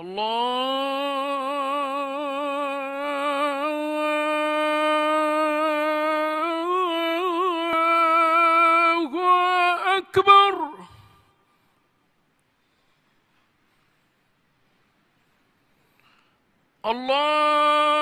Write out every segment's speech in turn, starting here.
الله أكبر. الله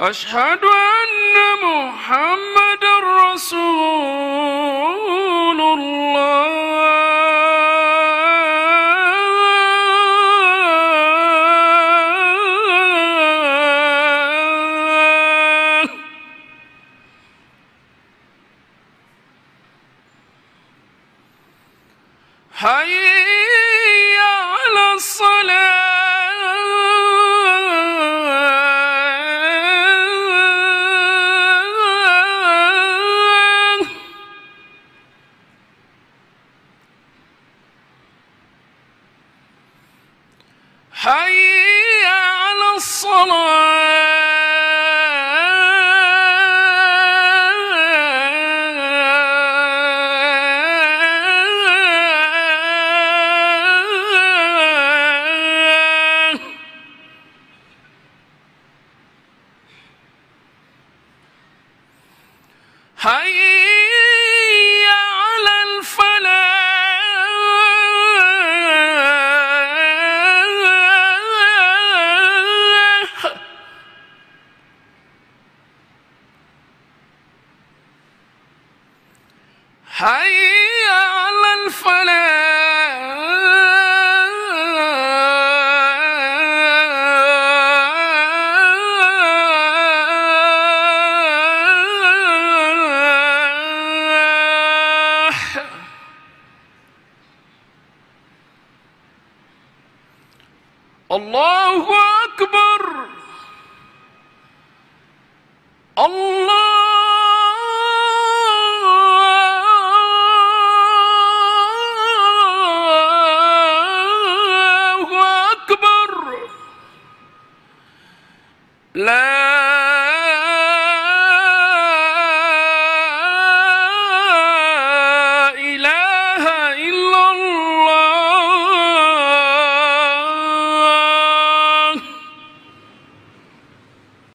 أشهد أن محمد رسول الله. حي على الصلاة حي على الصلاة. حي حي على الفلاح. الله أكبر. الله أكبر لا